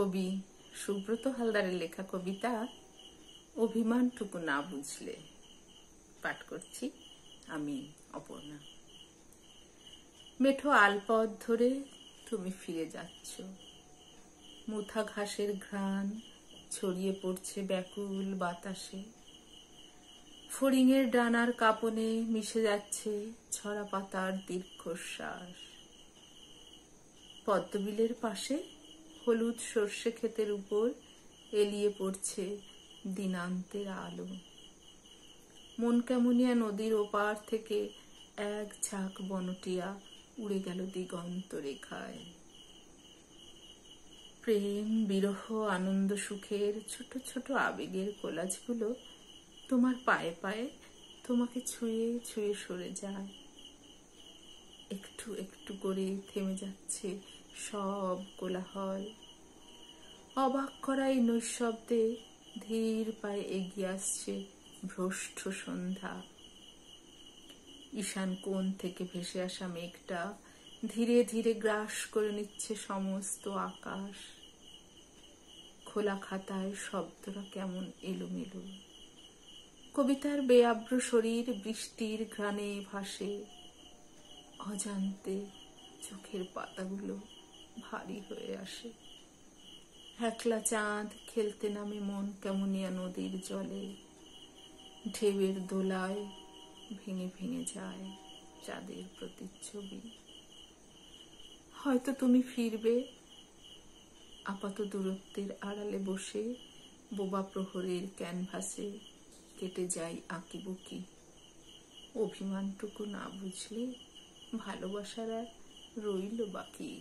কবি সুব্রত হালদারের লেখা কবিতা অভিমানটুকু না বুঝলে। পাঠ করছি আমি, অপর্ণা। মেঠো আলপথ ধরে তুমি ফিরে যাচ্ছ। মুথা ঘাসের ঘ্রাণ ছড়িয়ে পড়ছে ব্যাকুল বাতাসে। ফড়িংয়ের ডানার কাপনে মিশে যাচ্ছে ছড়া পাতার দীর্ঘশ্বাস। পদ্মবিলের পাশে হলুদ সর্ষে ক্ষেতের উপর এলিয়ে পড়ছে দিনান্তের আলো। মন কেমনিয়া নদীর ওপার থেকে এক ঝাঁক বনটিয়া উড়ে গেল দিগন্ত রেখায়। প্রেম, বিরহ, আনন্দ, সুখের ছোট ছোট আবেগের কোলাজগুলো তোমার পায়ে পায়ে তোমাকে ছুঁয়ে ছুঁয়ে সরে যায়। একটু একটু করে থেমে যাচ্ছে সব কোলাহল। অবাক করা এই নৈশব্দে ধীর পায়ে এগিয়ে আসছে ভ্রষ্ট সন্ধ্যা। ঈশান কোণ থেকে ভেসে আসা মেঘটা ধীরে ধীরে গ্রাস করে নিচ্ছে সমস্ত আকাশ। খোলা খাতায় শব্দরা কেমন এলোমেলো। কবিতার বেআব্র শরীর বৃষ্টির ঘ্রাণে ভাসে। অজান্তে চোখের পাতাগুলো ভারী হয়ে আসে। একলা চাঁদ খেলতে নামে মন কেমনিয়া নদীর জলে। ঢেউয়ের দোলায় ভেঙে ভেঙে যায় চাঁদের প্রতিচ্ছবি। হয়তো তুমি ফিরবে, আপাত দূরত্বের আড়ালে বসে, বোবা প্রহরের ক্যানভাসে কেটে যাই আঁকি বুকি অভিমানটুকু না বুঝলে ভালোবাসার আর রইল বাকি।